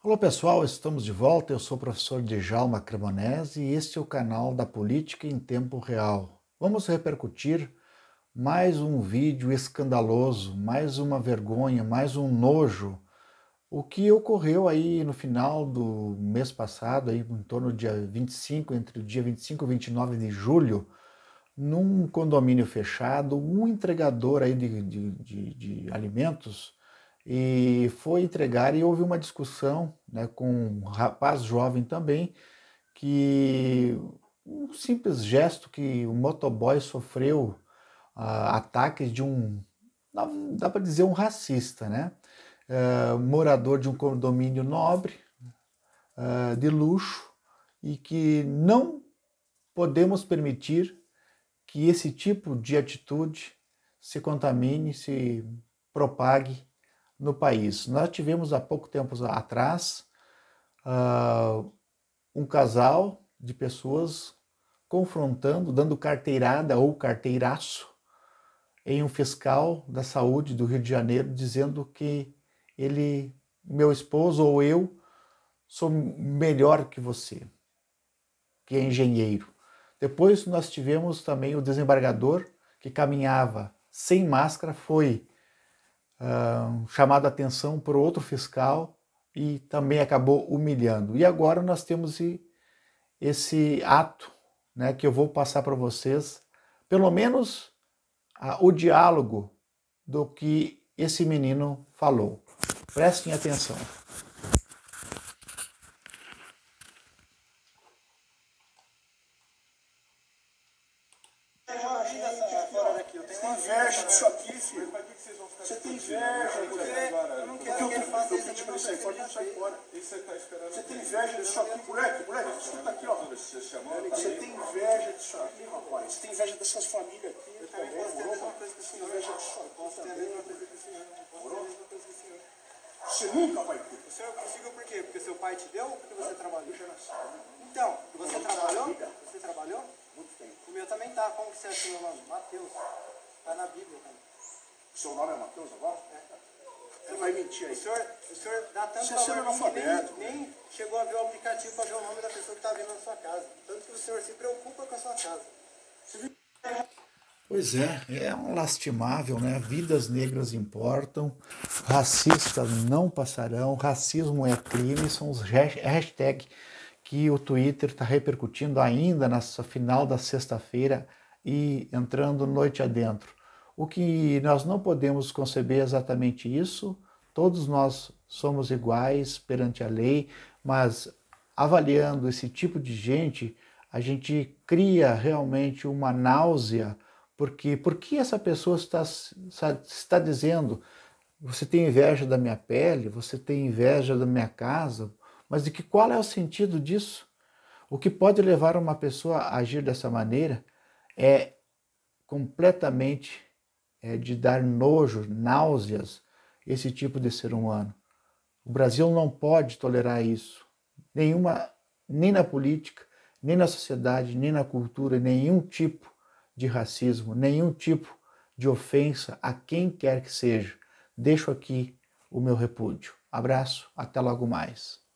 Olá pessoal, estamos de volta. Eu sou o professor Djalma Cremonese e este é o canal da Política em Tempo Real. Vamos repercutir mais um vídeo escandaloso, mais uma vergonha, mais um nojo. O que ocorreu aí no final do mês passado, aí em torno do dia 25, entre o dia 25 e 29 de julho, num condomínio fechado, um entregador aí de, de, de, de alimentos e foi entregar e houve uma discussão né, com um rapaz jovem também que um simples gesto que o motoboy sofreu uh, ataques de um dá para dizer um racista né? Uh, morador de um condomínio nobre uh, de luxo e que não podemos permitir que esse tipo de atitude se contamine se propague no país. Nós tivemos há pouco tempo atrás uh, um casal de pessoas confrontando, dando carteirada ou carteiraço em um fiscal da saúde do Rio de Janeiro, dizendo que ele, meu esposo ou eu, sou melhor que você, que é engenheiro. Depois nós tivemos também o desembargador que caminhava sem máscara, foi chamado a atenção por outro fiscal e também acabou humilhando. E agora nós temos esse ato né, que eu vou passar para vocês, pelo menos o diálogo do que esse menino falou. Prestem atenção. Inveja disso aqui, filho. Você tem inveja, porque eu não quero que ele faça isso. Eu pedi pra você sair fora, não sai fora. Você tem inveja disso aqui, moleque, moleque, escuta aqui, ó. Você tem inveja disso aqui, rapaz. Você tem inveja dessas famílias aqui. Eu também que você inveja disso aqui. Que você Você nunca vai ter. O senhor conseguiu por quê? Porque seu pai te deu ou porque você trabalhou? Então, você trabalhou? Você trabalhou? Muito tempo. O tá. Como que você acha o meu nome? Matheus. Tá na Bíblia, cara. Seu nome é Matheus agora? Você vai mentir aí. O senhor, o senhor dá tanto Você é valor que nem, nem chegou a ver o aplicativo para ver o nome da pessoa que está vindo na sua casa. Tanto que o senhor se preocupa com a sua casa. Pois é, é um lastimável, né? Vidas negras importam, racistas não passarão, racismo é crime, são os hashtags que o Twitter está repercutindo ainda nessa final da sexta-feira e entrando noite adentro. O que nós não podemos conceber é exatamente isso. Todos nós somos iguais perante a lei, mas avaliando esse tipo de gente, a gente cria realmente uma náusea, porque por que essa pessoa está, está dizendo você tem inveja da minha pele, você tem inveja da minha casa, mas de que qual é o sentido disso? O que pode levar uma pessoa a agir dessa maneira é completamente é, de dar nojo, náuseas, esse tipo de ser humano. O Brasil não pode tolerar isso. Nenhuma, nem na política, nem na sociedade, nem na cultura, nenhum tipo de racismo, nenhum tipo de ofensa a quem quer que seja. Deixo aqui o meu repúdio. Abraço, até logo mais.